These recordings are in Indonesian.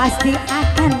pasti akan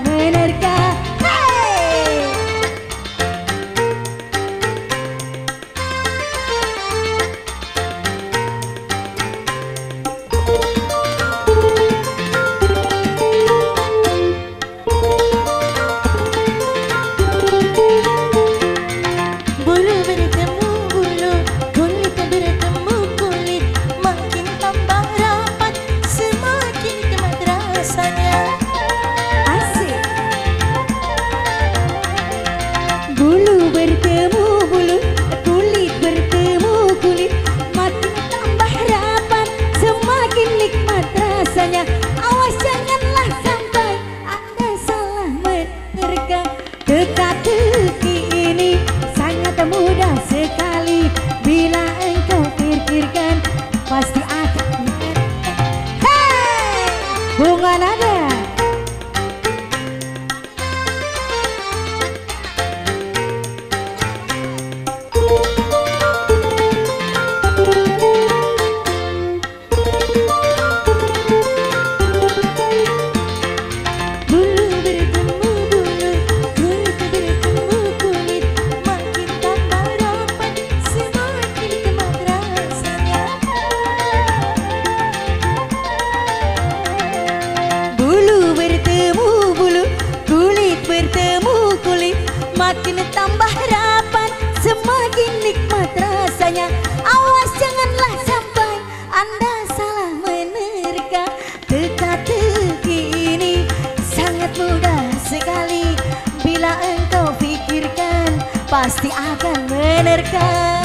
bunga nada Pasti akan menerka